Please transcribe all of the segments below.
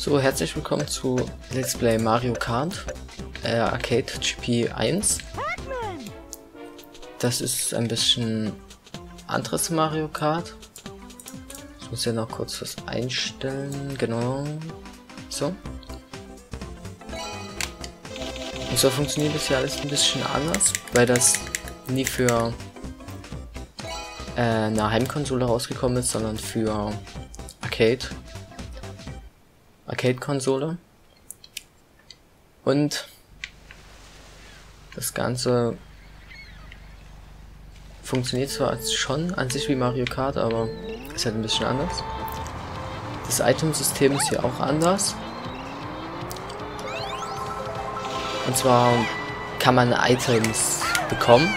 So, herzlich willkommen zu Let's Play Mario Kart äh, Arcade GP 1. Das ist ein bisschen anderes Mario Kart. Ich muss ja noch kurz was einstellen. Genau. So. Und so funktioniert das ja alles ein bisschen anders, weil das nie für äh, eine Heimkonsole rausgekommen ist, sondern für Arcade Arcade-Konsole. Und das Ganze funktioniert zwar schon an sich wie Mario Kart, aber ist halt ein bisschen anders. Das Itemsystem ist hier auch anders. Und zwar kann man Items bekommen.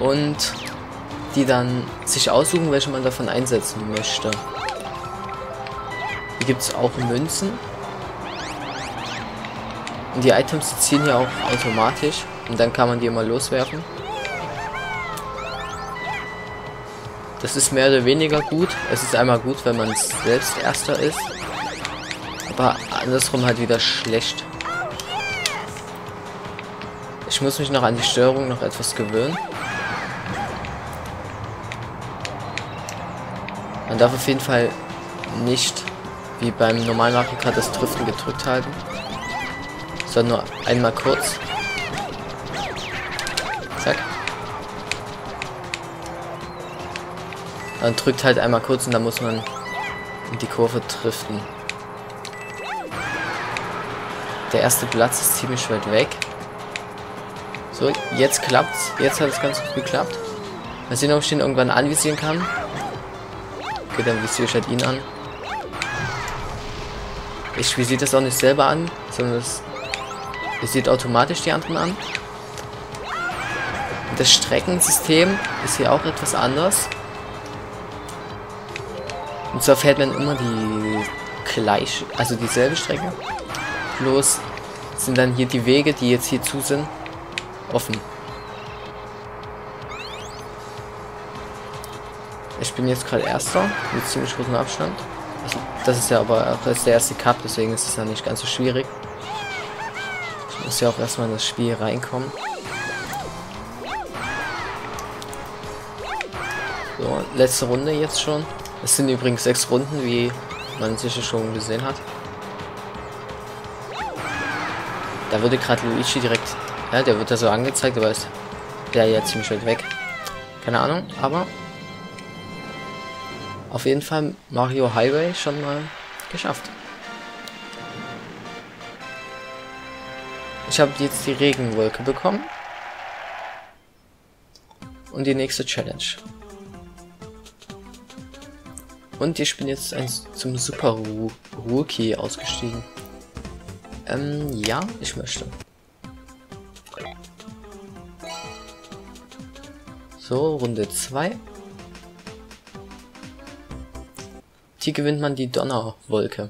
Und die dann sich aussuchen, welche man davon einsetzen möchte. Hier gibt es auch Münzen. Und die Items ziehen ja auch automatisch. Und dann kann man die immer loswerfen. Das ist mehr oder weniger gut. Es ist einmal gut, wenn man selbst Erster ist. Aber andersrum halt wieder schlecht. Ich muss mich noch an die Steuerung noch etwas gewöhnen. Man darf auf jeden Fall nicht wie beim normalen Mario Kart das Driften gedrückt halten. Sondern nur einmal kurz. Zack. Dann drückt halt einmal kurz und dann muss man in die Kurve driften. Der erste Platz ist ziemlich weit weg. So, jetzt klappt's. Jetzt hat es ganz gut geklappt. Mal sehen, ob ich den irgendwann anvisieren kann. Okay, dann visiere ich halt ihn an. Ich visiere das auch nicht selber an, sondern es visiert automatisch die anderen an. Das Streckensystem ist hier auch etwas anders. Und zwar fährt man immer die gleiche, also dieselbe Strecke. Bloß sind dann hier die Wege, die jetzt hier zu sind, offen. Ich bin jetzt gerade Erster, mit ziemlich großem Abstand. Das ist ja aber auch der erste Cup, deswegen ist es ja nicht ganz so schwierig. Ich muss ja auch erstmal in das Spiel reinkommen. So, letzte Runde jetzt schon. Es sind übrigens sechs Runden, wie man sicher schon gesehen hat. Da würde gerade Luigi direkt... Ja, der wird da so angezeigt, aber ist der ja ziemlich weit weg. Keine Ahnung, aber auf jeden Fall Mario Highway schon mal geschafft. Ich habe jetzt die Regenwolke bekommen. Und die nächste Challenge. Und ich bin jetzt ein, zum Super Rookie ausgestiegen. Ähm, ja, ich möchte. So, Runde 2. Hier gewinnt man die Donnerwolke.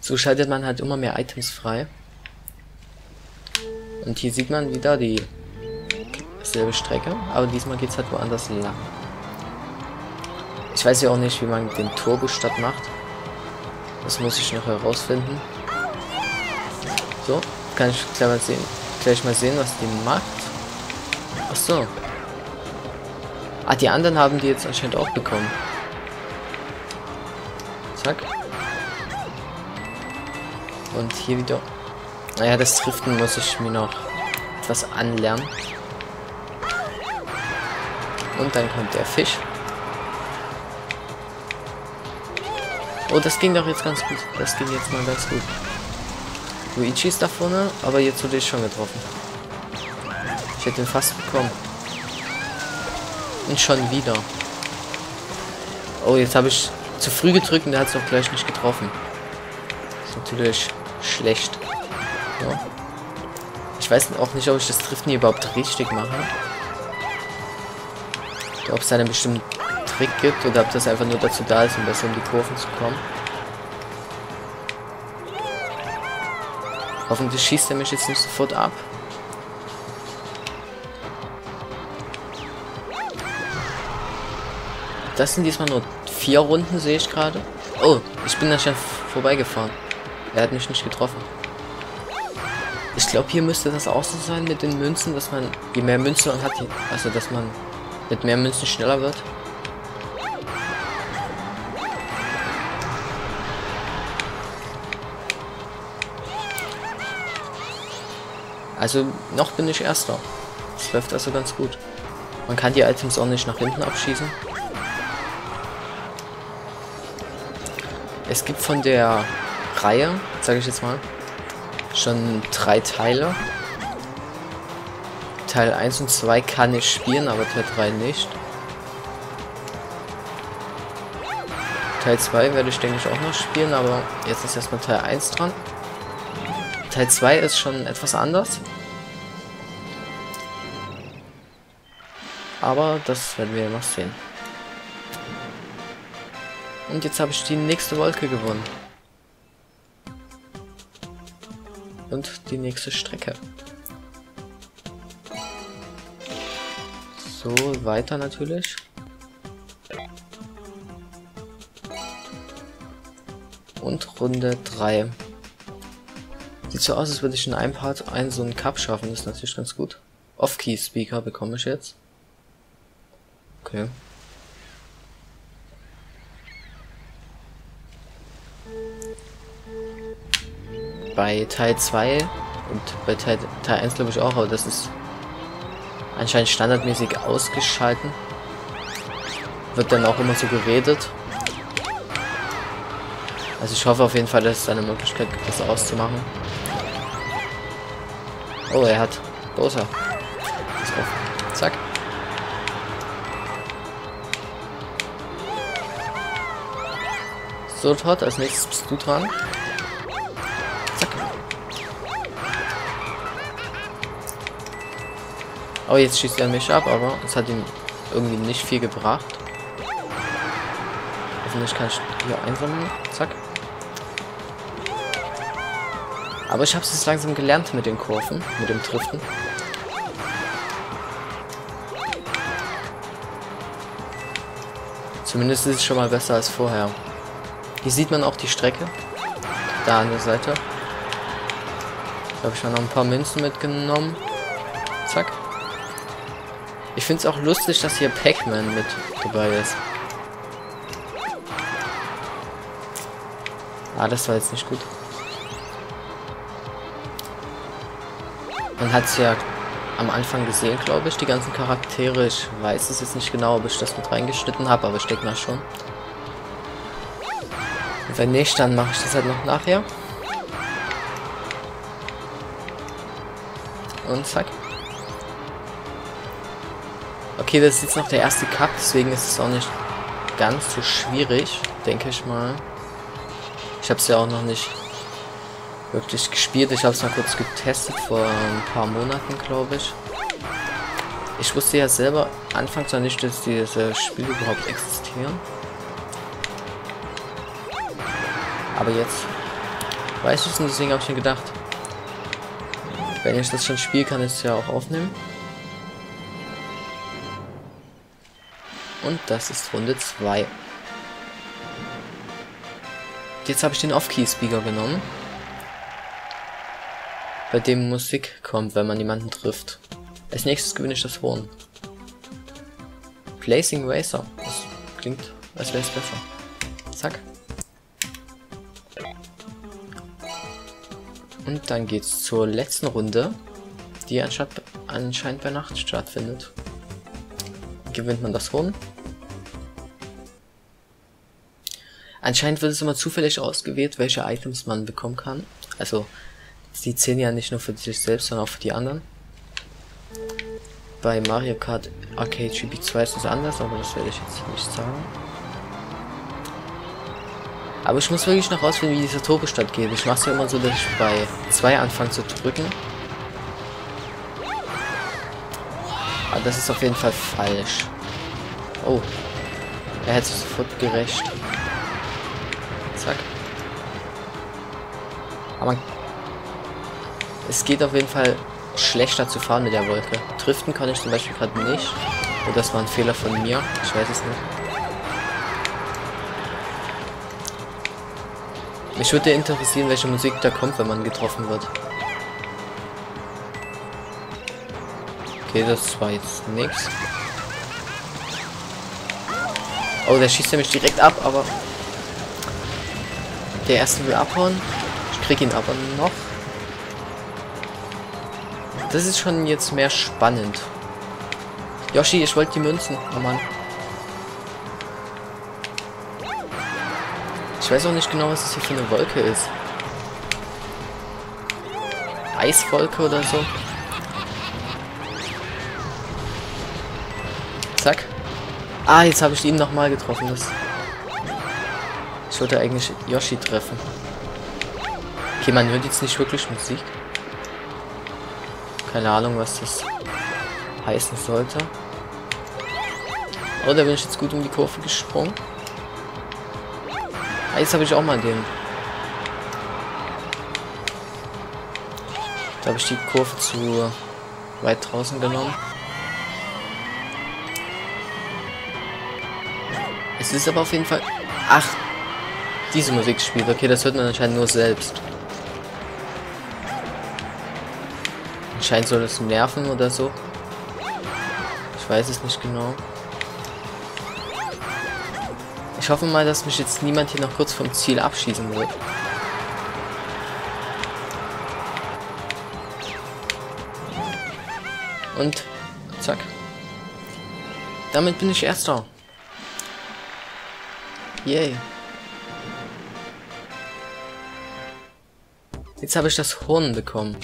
So schaltet man halt immer mehr Items frei. Und hier sieht man wieder die selbe Strecke, aber diesmal geht es halt woanders lang. Ich weiß ja auch nicht, wie man den Turbo-Stadt macht. Das muss ich noch herausfinden. So, kann ich gleich mal sehen, gleich mal sehen was die macht. Ach so. Ah, die anderen haben die jetzt anscheinend auch bekommen. Zack. Und hier wieder. Naja, das Driften muss ich mir noch etwas anlernen. Und dann kommt der Fisch. Oh, das ging doch jetzt ganz gut. Das ging jetzt mal ganz gut. Luigi ist da vorne, aber jetzt wurde ich schon getroffen. Ich hätte ihn fast bekommen. Und schon wieder. Oh, jetzt habe ich zu früh gedrückt und der hat es auch gleich nicht getroffen. ist natürlich schlecht. Ja. Ich weiß auch nicht, ob ich das Driften hier überhaupt richtig mache. Ob es einen bestimmten Trick gibt oder ob das einfach nur dazu da ist, um besser in die Kurven zu kommen. Hoffentlich schießt er mich jetzt nicht sofort ab. Das sind diesmal nur vier Runden, sehe ich gerade. Oh, ich bin da schon vorbeigefahren. Er hat mich nicht getroffen. Ich glaube, hier müsste das auch so sein mit den Münzen, dass man, je mehr Münzen man hat, also dass man mit mehr Münzen schneller wird. Also noch bin ich erster. Das läuft also ganz gut. Man kann die Items auch nicht nach hinten abschießen. Es gibt von der Reihe, sage ich jetzt mal, schon drei Teile. Teil 1 und 2 kann ich spielen, aber Teil 3 nicht. Teil 2 werde ich denke ich auch noch spielen, aber jetzt ist erstmal Teil 1 dran. Teil 2 ist schon etwas anders. Aber das werden wir noch sehen. Und jetzt habe ich die nächste Wolke gewonnen. Und die nächste Strecke. So, weiter natürlich. Und Runde 3. Sieht so aus, als würde ich in einem Part einen so einen Cup schaffen. Das ist natürlich ganz gut. Off-Key-Speaker bekomme ich jetzt. Okay. Bei Teil 2 und bei Teil, Teil 1 glaube ich auch, aber das ist anscheinend standardmäßig ausgeschalten. Wird dann auch immer so geredet. Also ich hoffe auf jeden Fall, dass es eine Möglichkeit gibt, das auszumachen. Oh, er hat Bowser. Zack. So, Todd, als nächstes bist du dran. Oh, jetzt schießt er mich ab, aber es hat ihm irgendwie nicht viel gebracht. Hoffentlich kann ich hier einsammeln. Zack. Aber ich habe es jetzt langsam gelernt mit den Kurven, mit dem Driften. Zumindest ist es schon mal besser als vorher. Hier sieht man auch die Strecke. Da an der Seite. Da habe ich schon noch ein paar Münzen mitgenommen. Ich finde es auch lustig, dass hier Pac-Man mit dabei ist. Ah, das war jetzt nicht gut. Man hat es ja am Anfang gesehen, glaube ich, die ganzen Charaktere. Ich weiß es jetzt nicht genau, ob ich das mit reingeschnitten habe, aber ich denke mal schon. Und wenn nicht, dann mache ich das halt noch nachher. Und zack. Okay, das ist jetzt noch der erste Cup, deswegen ist es auch nicht ganz so schwierig, denke ich mal. Ich habe es ja auch noch nicht wirklich gespielt. Ich habe es mal kurz getestet vor ein paar Monaten, glaube ich. Ich wusste ja selber anfangs noch nicht, dass diese Spiele überhaupt existieren. Aber jetzt weiß ich es und deswegen habe ich mir gedacht, wenn ich das schon spiele, kann ich es ja auch aufnehmen. Und das ist Runde 2. Jetzt habe ich den Off-Key-Speaker genommen bei dem Musik kommt, wenn man jemanden trifft. Als nächstes gewinne ich das Horn. Placing Racer. Das klingt, als wäre es besser. Zack. Und dann geht's zur letzten Runde, die anscheinend bei Nacht stattfindet. Gewinnt man das Horn. Anscheinend wird es immer zufällig ausgewählt, welche Items man bekommen kann. Also Sie zählen ja nicht nur für sich selbst, sondern auch für die anderen. Bei Mario Kart Arcade GB 2 ist es anders, aber das werde ich jetzt nicht sagen. Aber ich muss wirklich noch rausfinden, wie dieser Turbostart geht. Ich mache es ja immer so, dass ich bei 2 anfange zu drücken. Aber das ist auf jeden Fall falsch. Oh. Er hat sich sofort gerecht. Zack. Aber es geht auf jeden Fall schlechter zu fahren mit der Wolke. Driften kann ich zum Beispiel gerade nicht. Oder das war ein Fehler von mir. Ich weiß es nicht. Mich würde interessieren, welche Musik da kommt, wenn man getroffen wird. Okay, das war jetzt nichts. Oh, der schießt nämlich direkt ab, aber der erste will abhauen. Ich krieg ihn aber noch. Das ist schon jetzt mehr spannend. Yoshi, ich wollte die Münzen. Oh Mann. Ich weiß auch nicht genau, was das hier für eine Wolke ist. Eiswolke oder so. Zack. Ah, jetzt habe ich ihn nochmal getroffen. Das ich wollte eigentlich Yoshi treffen. Okay, man hört jetzt nicht wirklich Musik. Keine Ahnung, was das heißen sollte. Oh, da bin ich jetzt gut um die Kurve gesprungen. Ah, jetzt habe ich auch mal den. Da habe ich die Kurve zu weit draußen genommen. Es ist aber auf jeden Fall... Ach, diese Musik spielt. Okay, das hört man anscheinend nur selbst. Anscheinend soll es nerven oder so. Ich weiß es nicht genau. Ich hoffe mal, dass mich jetzt niemand hier noch kurz vom Ziel abschießen wird. Und zack. Damit bin ich erster. Yay. Jetzt habe ich das Horn bekommen.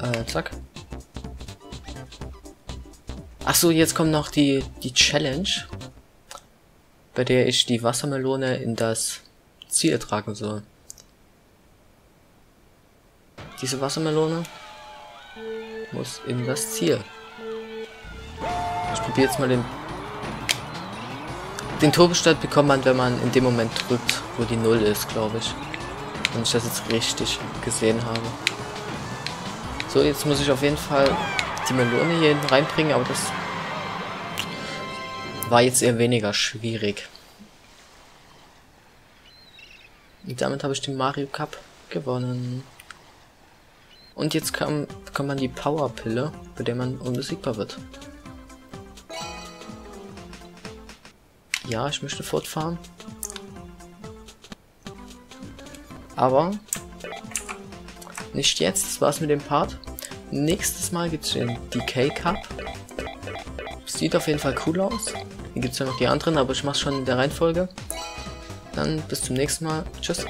Äh, zack. Ach so, jetzt kommt noch die, die Challenge, bei der ich die Wassermelone in das Ziel tragen soll. Diese Wassermelone muss in das Ziel. Ich probiere jetzt mal den... Den Turbostart bekommt man, wenn man in dem Moment drückt, wo die Null ist, glaube ich. Wenn ich das jetzt richtig gesehen habe. So, jetzt muss ich auf jeden Fall die Melone hier reinbringen, aber das war jetzt eher weniger schwierig. Und damit habe ich den Mario Cup gewonnen. Und jetzt kam, bekommt man die Powerpille, bei der man unbesiegbar wird. Ja, ich möchte fortfahren. Aber nicht jetzt, das war's mit dem Part. Nächstes Mal gibt es den DK Cup. Sieht auf jeden Fall cool aus. Hier gibt es ja noch die anderen, aber ich mach's schon in der Reihenfolge. Dann bis zum nächsten Mal. Tschüss.